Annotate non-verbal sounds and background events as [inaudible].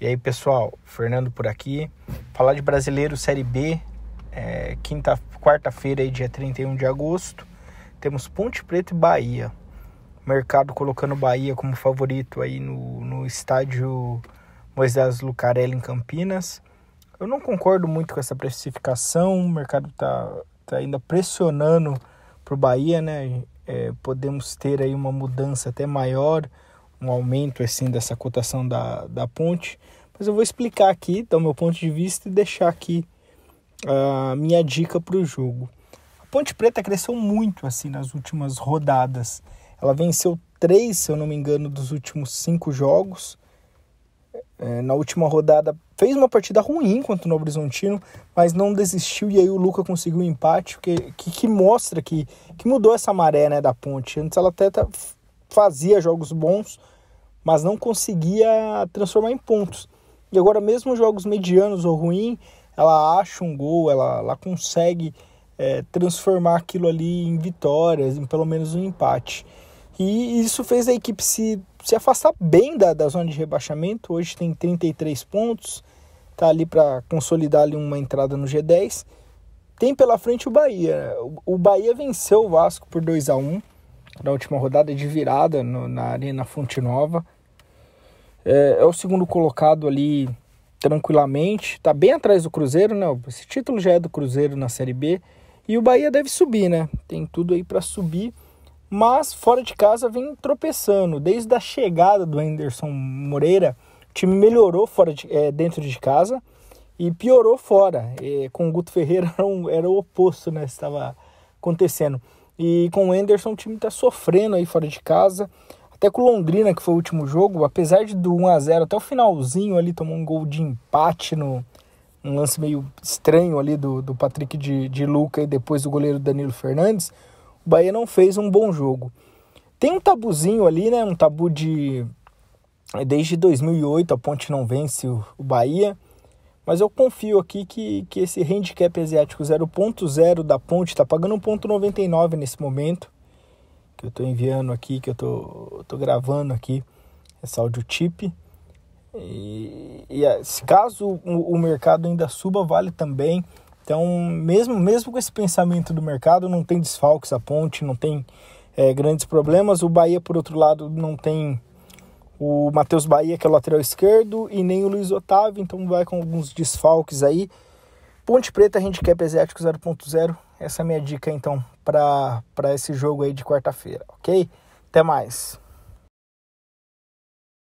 E aí, pessoal, Fernando por aqui. Falar de brasileiro Série B, é, quinta, quarta-feira, dia 31 de agosto. Temos Ponte Preta e Bahia. Mercado colocando Bahia como favorito aí no, no estádio Moisés Lucarelli em Campinas. Eu não concordo muito com essa precificação. O mercado tá, tá ainda pressionando pro Bahia, né? É, podemos ter aí uma mudança até maior um aumento assim dessa cotação da, da ponte, mas eu vou explicar aqui, do meu ponto de vista, e deixar aqui a minha dica para o jogo. A Ponte Preta cresceu muito assim nas últimas rodadas. Ela venceu três, se eu não me engano, dos últimos cinco jogos. É, na última rodada fez uma partida ruim contra o Novo Horizontino, mas não desistiu e aí o Luca conseguiu um empate, que, que, que mostra que, que mudou essa maré né, da ponte. Antes ela até fazia jogos bons, mas não conseguia transformar em pontos. E agora, mesmo jogos medianos ou ruins, ela acha um gol, ela, ela consegue é, transformar aquilo ali em vitórias, em pelo menos um empate. E isso fez a equipe se, se afastar bem da, da zona de rebaixamento. Hoje tem 33 pontos, tá ali para consolidar ali uma entrada no G10. Tem pela frente o Bahia. O, o Bahia venceu o Vasco por 2 a 1 na última rodada de virada no, na Arena Fonte Nova. É, é, o segundo colocado ali tranquilamente. Está bem atrás do Cruzeiro, né? Esse título já é do Cruzeiro na Série B. E o Bahia deve subir, né? Tem tudo aí para subir. Mas fora de casa vem tropeçando. Desde a chegada do Anderson Moreira, o time melhorou fora de, é, dentro de casa e piorou fora. E, com o Guto Ferreira era, [laughs] era o oposto, né? Estava acontecendo. E com o Anderson o time está sofrendo aí fora de casa. Até com o Londrina, que foi o último jogo, apesar de do 1 a 0 até o finalzinho ali tomou um gol de empate no um lance meio estranho ali do, do Patrick de, de Luca e depois do goleiro Danilo Fernandes, o Bahia não fez um bom jogo. Tem um tabuzinho ali, né? Um tabu de desde 2008 a Ponte não vence o, o Bahia. Mas eu confio aqui que, que esse handicap asiático 0.0 da ponte está pagando 1.99 nesse momento. Que eu estou enviando aqui, que eu tô, tô gravando aqui essa áudio tip. E, e caso o, o mercado ainda suba, vale também. Então, mesmo, mesmo com esse pensamento do mercado, não tem desfalques a ponte, não tem é, grandes problemas. O Bahia, por outro lado, não tem o Matheus Bahia, que é o lateral esquerdo, e nem o Luiz Otávio, então vai com alguns desfalques aí. Ponte Preta, handicap asiático 0.0. Essa é a minha dica, então, para esse jogo aí de quarta-feira, ok? Até mais.